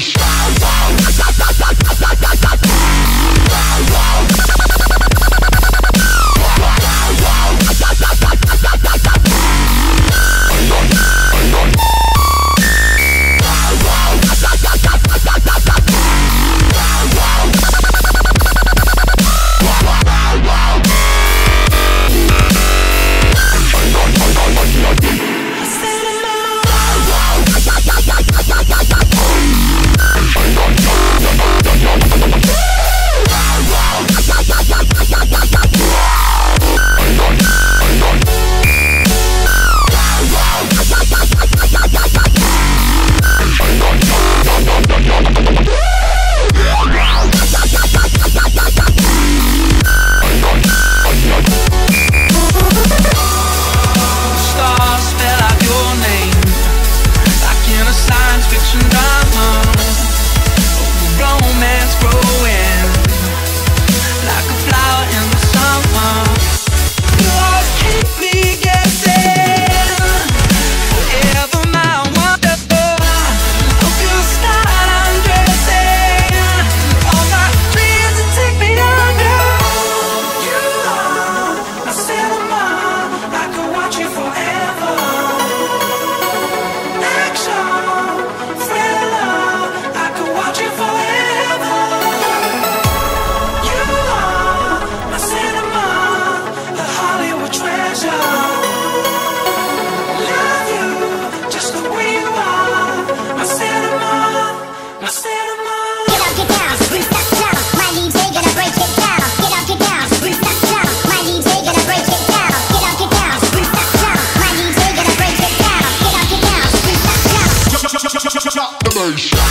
Sensation. Nation.